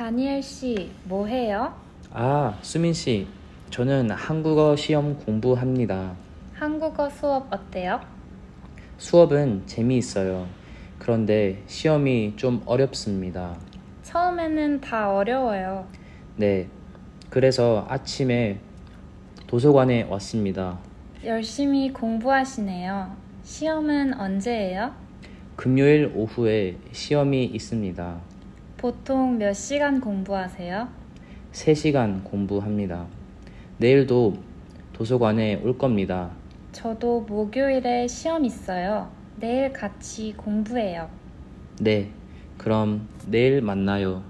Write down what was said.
다니엘 씨, 뭐 해요? 아, 수민 씨. 저는 한국어 시험 공부합니다. 한국어 수업 어때요? 수업은 재미있어요. 그런데 시험이 좀 어렵습니다. 처음에는 다 어려워요. 네. 그래서 아침에 도서관에 왔습니다. 열심히 공부하시네요. 시험은 언제예요? 금요일 오후에 시험이 있습니다. 보통 몇 시간 공부하세요? 3시간 공부합니다. 내일도 도서관에 올 겁니다. 저도 목요일에 시험 있어요. 내일 같이 공부해요. 네. 그럼 내일 만나요.